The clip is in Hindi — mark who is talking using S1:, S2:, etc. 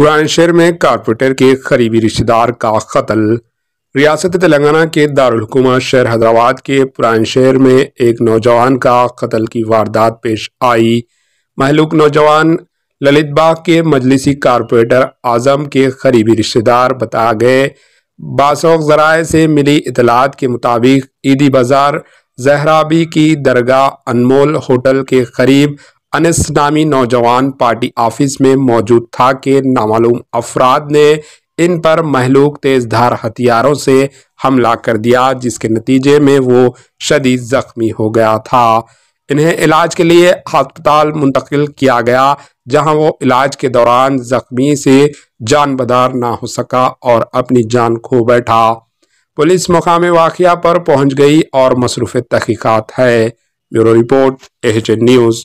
S1: पुराने शहर में कारपोरेटर के करीबी रिश्तेदार का कत्ल। रियासत तेलंगाना के दारकूमत शहर हैदराबाद के पुराने शहर में एक नौजवान का कत्ल की वारदात पेश आई। महलूक नौजवान ललित बाग के मजलिसी कारपोरेटर आज़म के करीबी रिश्तेदार बताए गए बासौक जराए से मिली इतलात के मुताबिक ईदी बाज़ार जहराबी की दरगाह अनमोल होटल के करीब अनस नामी नौजवान पार्टी ऑफ़िस में मौजूद था कि नामालूम अफराद ने इन पर महलूक तेजधार हथियारों से हमला कर दिया, जिसके नतीजे में वो शदीद जख्मी हो गया था। इन्हें इलाज के लिए अस्पताल मुंतकिल किया गया, जहाँ वो इलाज के दौरान जख्मी से जान बदार ना हो सका और अपनी जान खो बैठा। पुलिस मुकाम वाक़ पर पहुँच गई और मसरूफ़ तहकीक़ात है। Bureau report, H news.